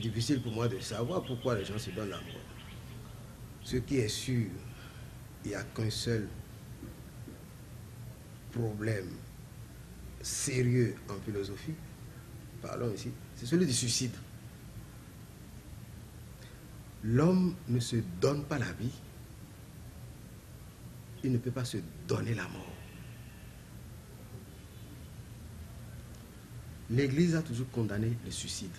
difficile pour moi de savoir pourquoi les gens se donnent la mort. Ce qui est sûr, il n'y a qu'un seul problème sérieux en philosophie, parlons ici, c'est celui du suicide. L'homme ne se donne pas la vie, il ne peut pas se donner la mort. L'Église a toujours condamné le suicide.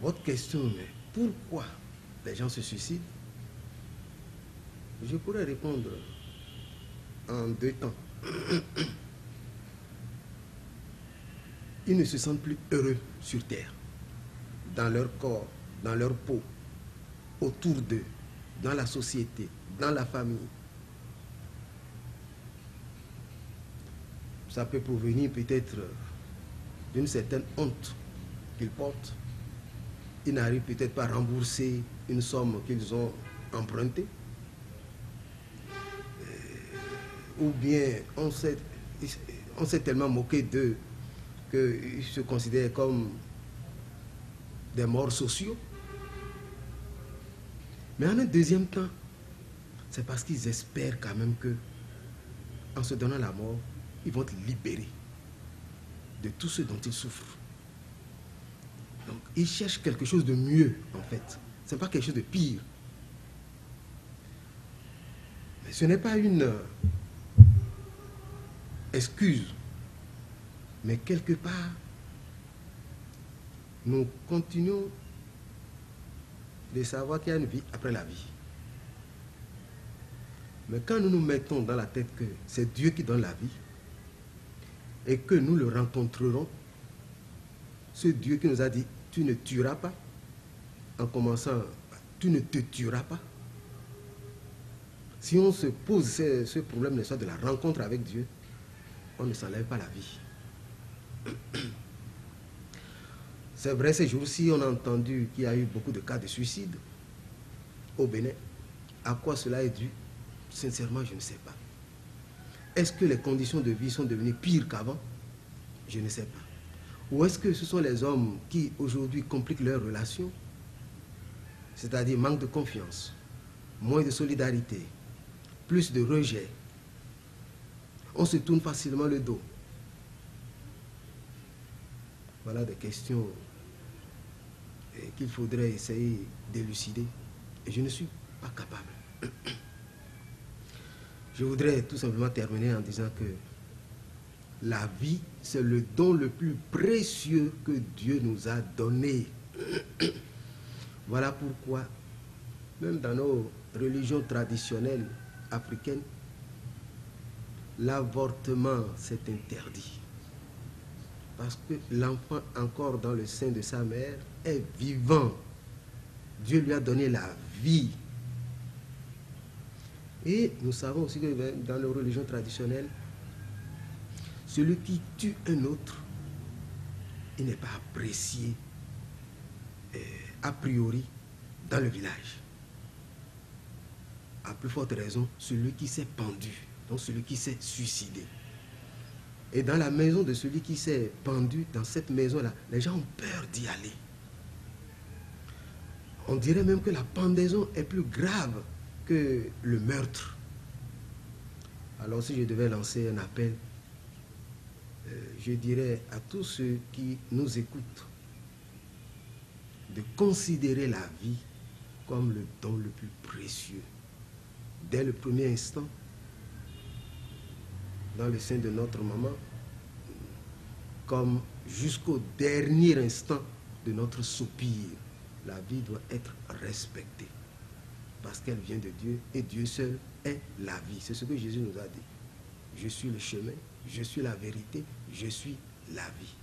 Votre question est pourquoi les gens se suicident? Je pourrais répondre en deux temps. Ils ne se sentent plus heureux sur terre, dans leur corps, dans leur peau, autour d'eux, dans la société, dans la famille. Ça peut provenir peut-être d'une certaine honte qu'ils portent. Ils n'arrivent peut-être pas à rembourser une somme qu'ils ont empruntée. Euh, ou bien on s'est, on s'est tellement moqué d'eux qu'ils se considèrent comme des morts sociaux. Mais en un deuxième temps, c'est parce qu'ils espèrent quand même que, en se donnant la mort, ils vont être libérés de tout ce dont ils souffrent. Ils cherchent quelque chose de mieux, en fait. Ce n'est pas quelque chose de pire. Mais ce n'est pas une euh, excuse. Mais quelque part, nous continuons de savoir qu'il y a une vie après la vie. Mais quand nous nous mettons dans la tête que c'est Dieu qui donne la vie et que nous le rencontrerons, ce Dieu qui nous a dit, tu ne tueras pas, en commençant, tu ne te tueras pas. Si on se pose ce, problème de la rencontre avec Dieu, on ne s'enlève pas la vie. C'est vrai, ces jours-ci, on a entendu qu'il y a eu beaucoup de cas de suicide au Bénin. À quoi cela est dû? Sincèrement, je ne sais pas. Est-ce que les conditions de vie sont devenues pires qu'avant? Je ne sais pas. Ou est-ce que ce sont les hommes qui aujourd'hui compliquent leurs relations? C'est-à-dire manque de confiance, moins de solidarité, plus de rejet. On se tourne facilement le dos. Voilà des questions qu'il faudrait essayer d'élucider. Et je ne suis pas capable. Je voudrais tout simplement terminer en disant que la vie, c'est le don le plus précieux que Dieu nous a donné. Voilà pourquoi, même dans nos religions traditionnelles africaines, l'avortement s'est interdit. Parce que l'enfant encore dans le sein de sa mère est vivant. Dieu lui a donné la vie. Et nous savons aussi que dans les religions traditionnelles, celui qui tue un autre, il n'est pas apprécié euh, a priori dans le village. À plus forte raison, celui qui s'est pendu, donc celui qui s'est suicidé. Et dans la maison de celui qui s'est pendu, dans cette maison-là, les gens ont peur d'y aller. On dirait même que la pendaison est plus grave que le meurtre. Alors si je devais lancer un appel, je dirais à tous ceux qui nous écoutent de considérer la vie comme le don le plus précieux. Dès le premier instant, dans le sein de notre maman, comme jusqu'au dernier instant de notre soupir. La vie doit être respectée parce qu'elle vient de Dieu et Dieu seul est la vie. C'est ce que Jésus nous a dit. Je suis le chemin, je suis la vérité, je suis la vie.